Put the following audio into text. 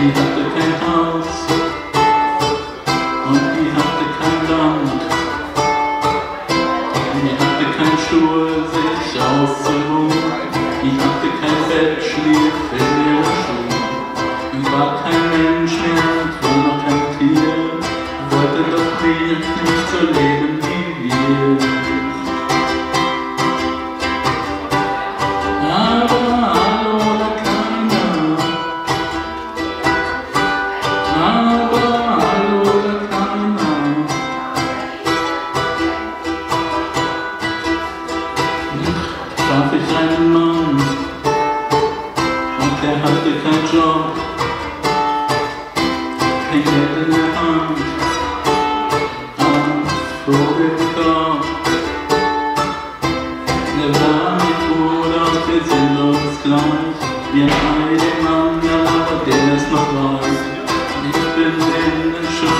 die hatte kein Haus und die hatte kein Land. Die hatte keine Schuhe, sich auszuruhen. Die hatte kein Bett, schlief in ihren Schuhen. Die war kein Mensch mehr und war noch kein Tier, wollte doch nicht, nicht so leben wie wir. Einen Mann. Und der hatte keinen Job, kein Geld in der Hand, am Vogelkorb. Der war mein Bruder und wir sind uns gleich, wir beide Mann, aber der ist noch weiß. Ich bin innen schon abgekommen,